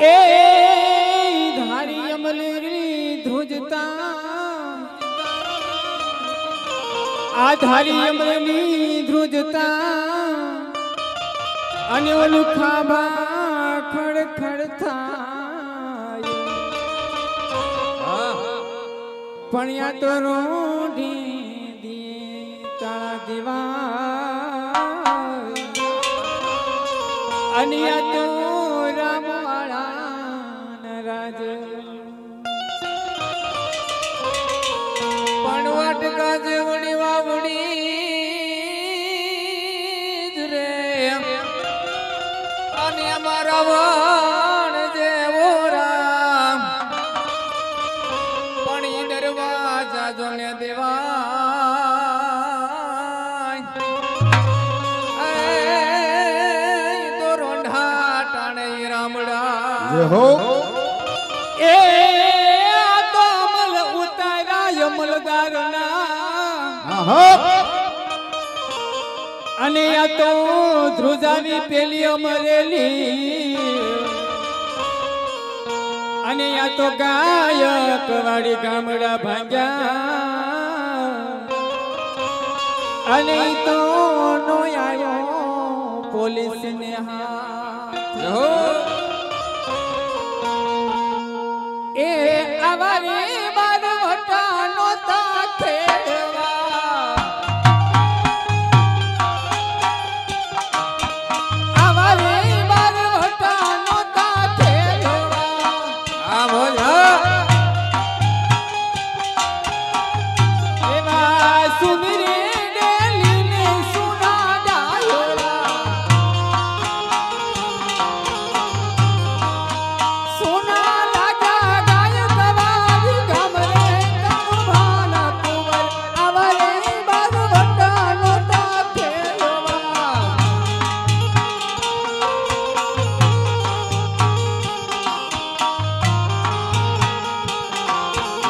એ ધારી અમલરી ધ્રુજતા. આ ધારી અમલની ધ્રુજતા. અને ઓલું ખાબા ખડખડતા પણ યા તો રોઢી દીતા દીવા. અને યા તો हो ए आता अमल उतारा यमलदार અને આ તો ધ્રુજાની પેલી અમરેલી અને આ તો ગાયક વાળી ગામડા ભાંગ્યા અને તો નો આવ્યો પોલીસ ને હા એ આવારી માનવટાનો તાખેડવા આવારી માનવટાનો તાખેડવા આ બોલ એ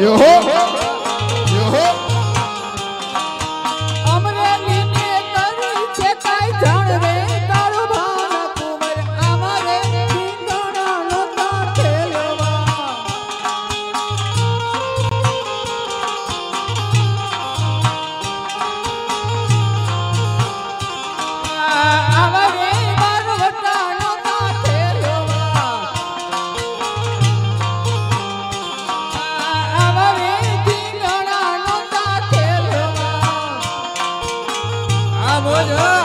Yo. molhando.